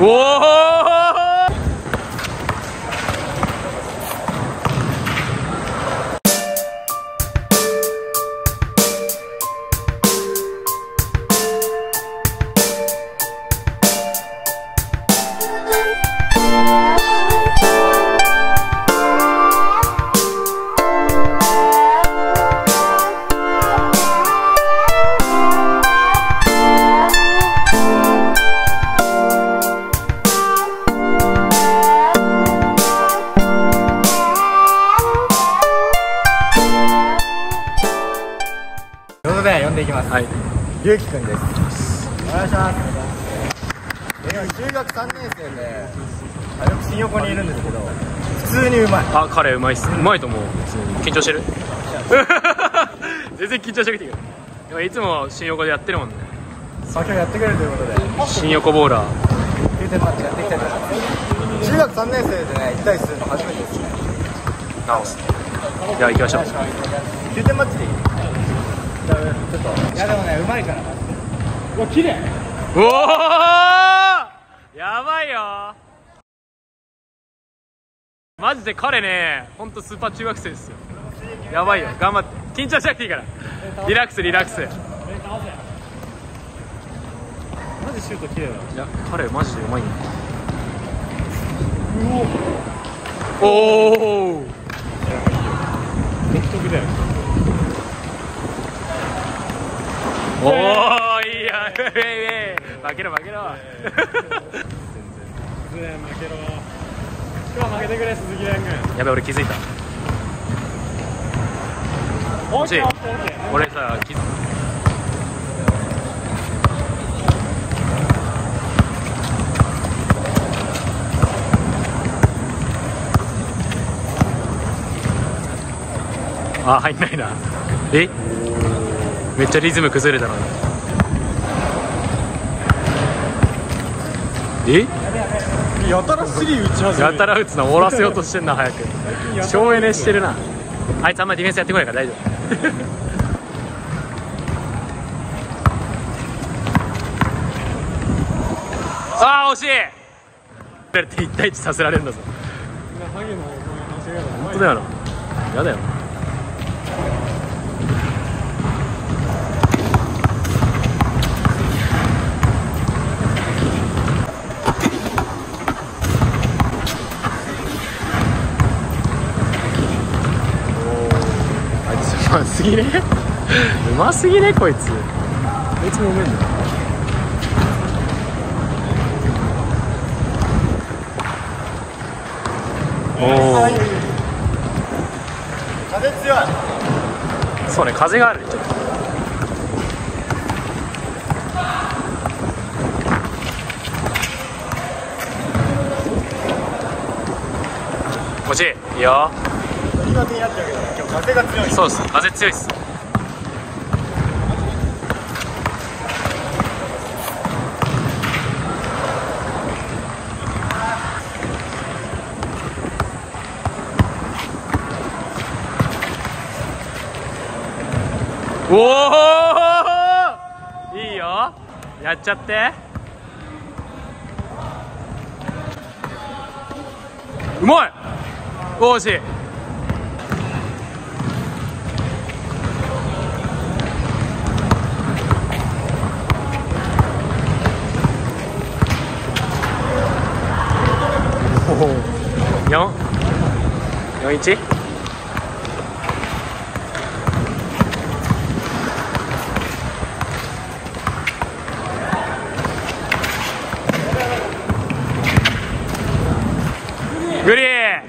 おおいきます。はい。ゆうきくんです。お願いします。今中学3年生であよく新横にいるんですけど普通にうまい。あ彼うまいっす。うまいと思う。普通に緊張してる？全然緊張してきてるでもいつも新横でやってるもんね。まあ今日やってくれるということで。新横ボーラー。9点マッチやっていきたいと思います。中学3年生でね1対するの初めてですね。直す。じゃあ行きましょう。9点マッチでいい？ちょっといやでもねうまいからうわ綺麗。おおやばいよ。マジで彼ね本当スーパー中学生ですよ。やばいよ。頑張って。緊張しなくていいから。リラックスリラックス。いマジシュート綺麗だや彼マジでうまいんだおお独特だよおおいいやウェイ負けろ負けろ。全然負けろ。今日負けてくれ鈴木蓮君。やべ俺気づいた。オッケーオッケー俺さ気づあ入んないな。え？めっちゃリズム崩れたのにえ？やたらスリー打ち始めやたら打つの終わらせようとしてんな早く。省エネしてるな。あいつあんまディフェンスやってこないから大丈夫。ああ惜しい。だって1対1させられるんだぞ。本当だよな。やだよあますぎね。うますぎねこいつ。こいつもうめえんだよお風強いおそうね風があるね。ちょっと。欲しいいいよ。言い訳になっちゃうけど今日風が強い。そうっす風強いっす。おおいいよ。やっちゃって。うまい!おー惜しい。グリー！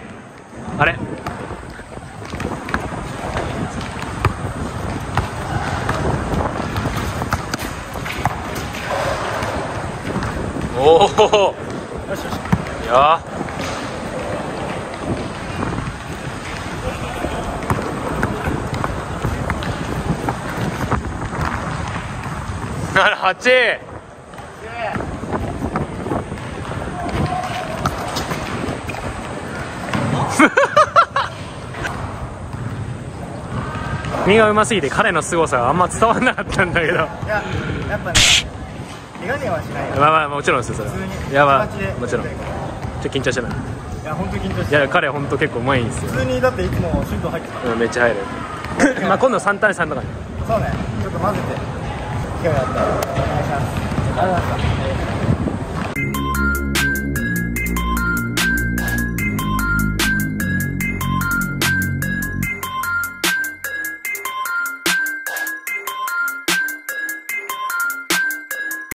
あれ？おおよしよし。いや8 身がうますぎて彼の凄さがあんま伝わんなかったんだけど。いややっぱねはしないよ。まあまあもちろんですよそれやまあもちろん。ちょ緊張してな。いいや本当緊張していや彼本当結構うまいんですよ。普通にだっていつもシュート入ってた。うんめっちゃ入る。まあ今度三対三とかにそうね。ちょっと混ぜて。今日やったありがとうございました